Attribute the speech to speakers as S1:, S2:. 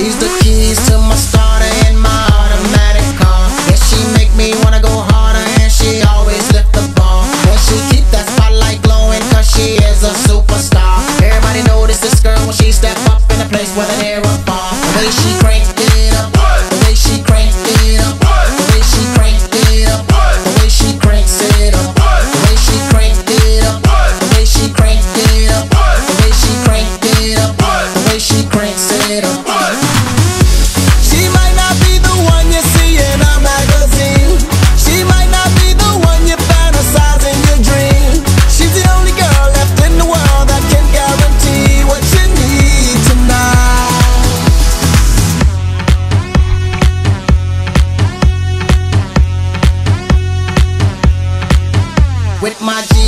S1: She's the keys to my starter and my automatic car. Yeah, she make me wanna go harder and she always lift the bar. Yeah, she keep that spotlight glowing cause she is a superstar. Everybody notice this girl when she step up in a place with an arrow. With my G's